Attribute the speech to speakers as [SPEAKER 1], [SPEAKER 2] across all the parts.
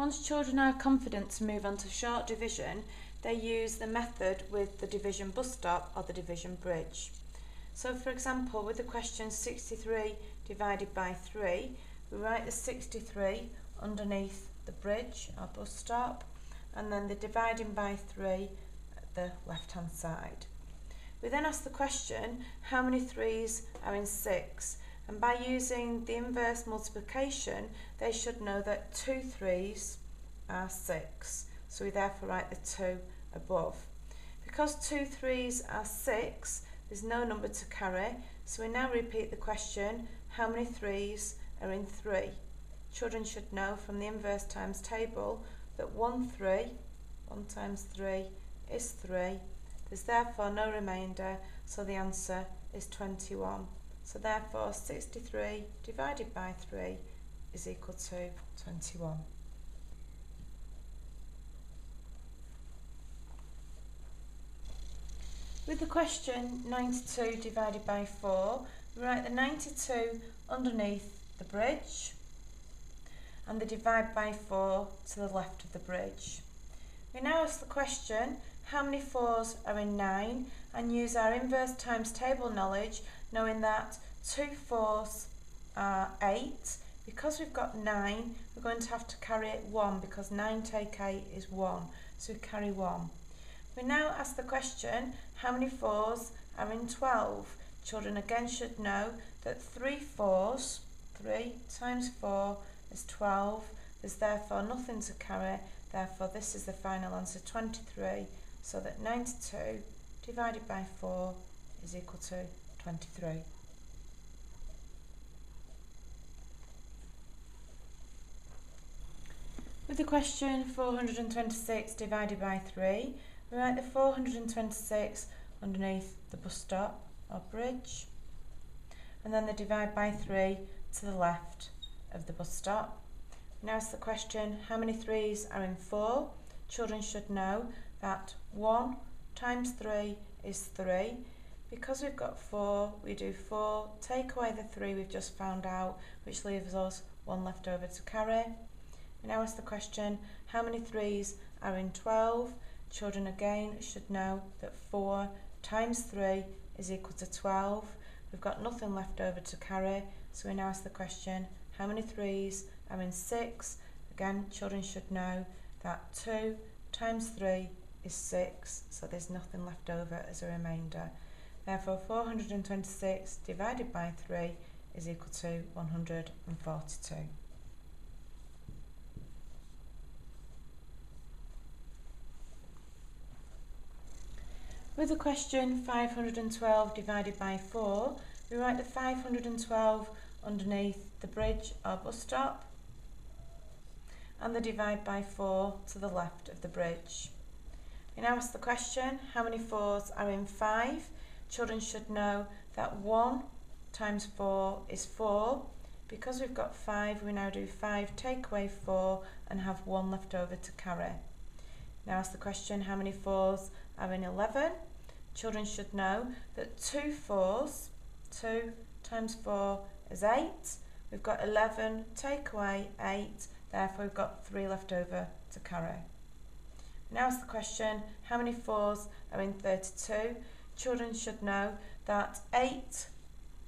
[SPEAKER 1] Once children are confident to move on to short division, they use the method with the division bus stop or the division bridge. So for example, with the question 63 divided by 3, we write the 63 underneath the bridge or bus stop and then the dividing by 3 at the left hand side. We then ask the question, how many 3's are in 6? And by using the inverse multiplication, they should know that two threes are 6. So we therefore write the 2 above. Because two threes are 6, there's no number to carry, so we now repeat the question, how many 3's are in 3? Children should know from the inverse times table that one three, one times 3 is 3. There's therefore no remainder, so the answer is 21. So therefore 63 divided by 3 is equal to 21. With the question 92 divided by 4, we write the 92 underneath the bridge and the divide by 4 to the left of the bridge. We now ask the question, how many 4s are in 9 and use our inverse times table knowledge knowing that 2 4s are 8. Because we've got 9, we're going to have to carry it 1 because 9 take 8 is 1. So we carry 1. We now ask the question, how many fours are in 12? Children again should know that 3 fours, 3 times 4 is 12. There's therefore nothing to carry, therefore this is the final answer, 23. So that 92 divided by 4 is equal to 23. With the question 426 divided by 3, we write the 426 underneath the bus stop or bridge and then the divide by 3 to the left of the bus stop. Now ask the question, how many 3's are in 4? Children should know that 1 times 3 is 3. Because we've got 4, we do 4, take away the 3 we've just found out, which leaves us 1 left over to carry. We now ask the question, how many 3's are in 12? Children again should know that 4 times 3 is equal to 12. We've got nothing left over to carry, so we now ask the question, how many 3's are in 6? Again, children should know that 2 times 3 is 6, so there's nothing left over as a remainder. Therefore, 426 divided by 3 is equal to 142. With the question 512 divided by 4, we write the 512 underneath the bridge or bus stop and the divide by 4 to the left of the bridge. We now ask the question, how many 4s are in 5? Children should know that 1 times 4 is 4. Because we've got 5, we now do 5, take away 4 and have 1 left over to carry. Now ask the question, how many 4s are in 11? children should know that 2 fours, 2 times 4 is 8. We've got 11, take away 8, therefore we've got 3 left over to carry. Now ask the question, how many 4s are in 32? Children should know that 8,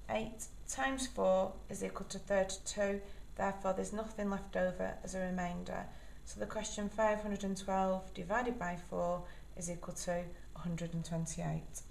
[SPEAKER 1] 8 times 4 is equal to 32, therefore there's nothing left over as a remainder. So the question 512 divided by 4 is equal to 128.